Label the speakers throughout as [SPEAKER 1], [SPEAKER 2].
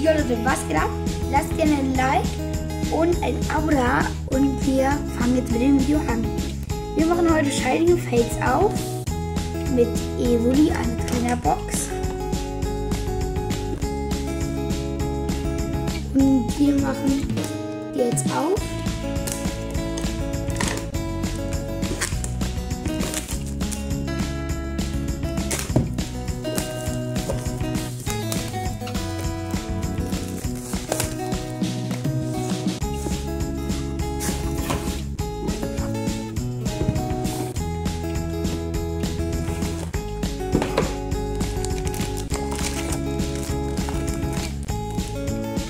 [SPEAKER 1] Jo Leute, was geht ab? Lasst gerne ein Like und ein Abo da und wir fangen jetzt mit dem Video an. Wir machen heute Shining Fates auf mit Evoli, eine Trainerbox. Und wir machen die jetzt auf.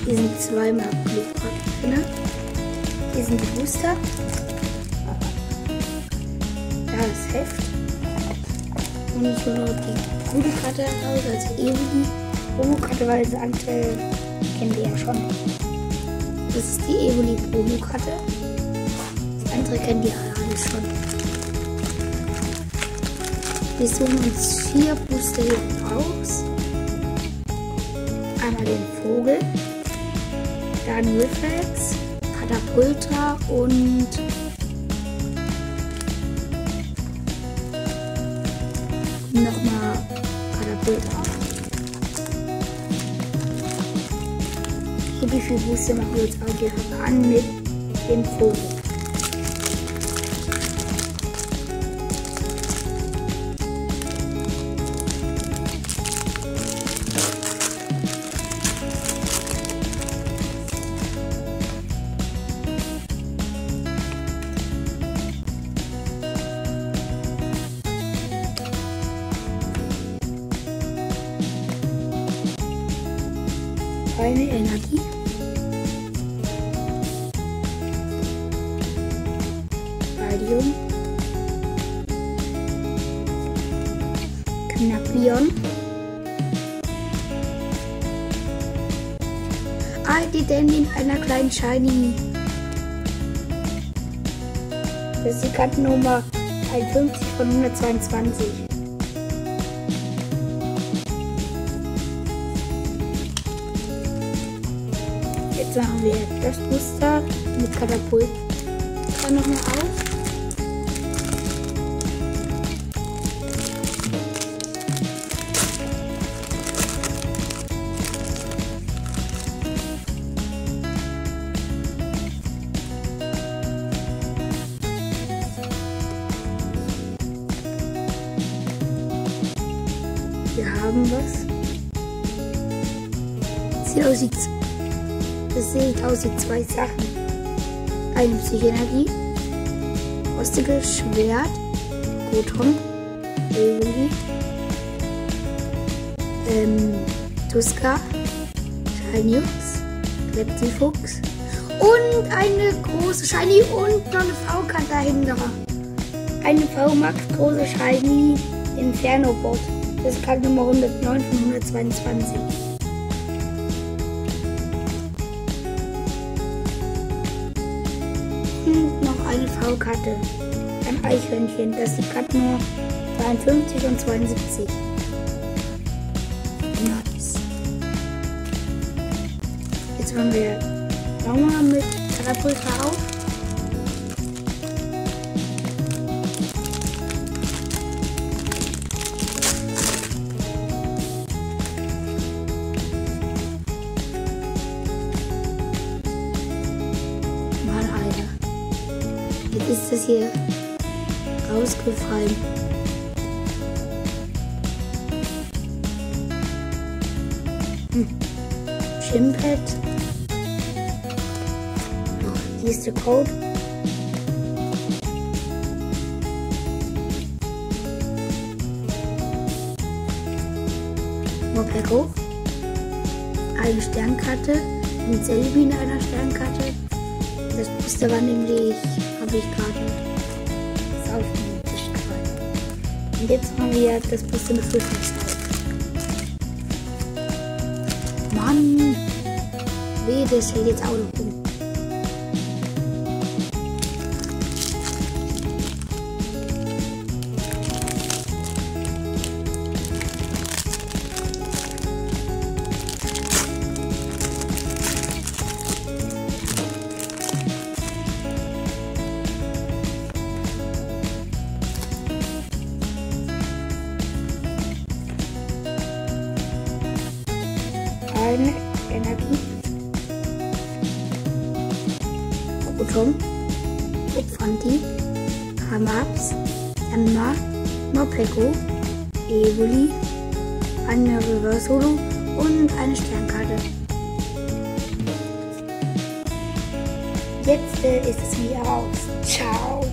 [SPEAKER 1] Hier sind zweimal Blutkarten drin. Hier sind die Booster. Da ist Heft. Und ich hole die gute Karte raus, also die Promo-Karte, weil das aktuell kennen wir ja schon. Das ist die Evoli Promo-Karte. Das andere kennt ihr alles schon. Wir suchen uns vier Booster hier raus. Einmal den Vogel, dann Reflex, Katapulta und nochmal Katapulta. Wie viel Booster machen wir jetzt auch? Fangen an mit dem Vogel. Keine Energie. Radium. Knaplion. Ah, die denn in einer kleinen Shiny. Das ist die Kartennummer 51 von 122. Jetzt machen wir das Muster mit Katapult dann nochmal auf. Wir haben was. Sieht aus wie das sieht aus wie zwei Sachen. Eine Psychenergie, rostiges Schwert, Goton, Evoli, ähm, Tuska, Shiniux, Leptifuchs und eine große Shiny und noch eine V-Karte dahinter. Eine V-Max große Shiny Inferno-Bot. Das ist Karte Nummer 109 von 122. eine V-Karte. Ein Eichhörnchen. Das die Karte Nummer 52 und 72. Nice. Jetzt machen wir nochmal mit Katapulta auf. Ist das hier rausgefallen. Hm. Chimpet. Oh, hier ist der Code. Mopeko. Eine Sternkarte. Ein Selby in einer Sternkarte. Das Booster war nämlich, habe ich gerade ist auf den Tisch gefallen. Und jetzt haben wir das Booster mit auf. Mann! Weh, das hält jetzt auch noch rum. Keine Energie. Rotom, Opfanti, Hamaps, Emma, Morpeko, Evoli, eine Reverse Holo und eine Sternkarte. Jetzt äh, ist es wieder raus. Ciao.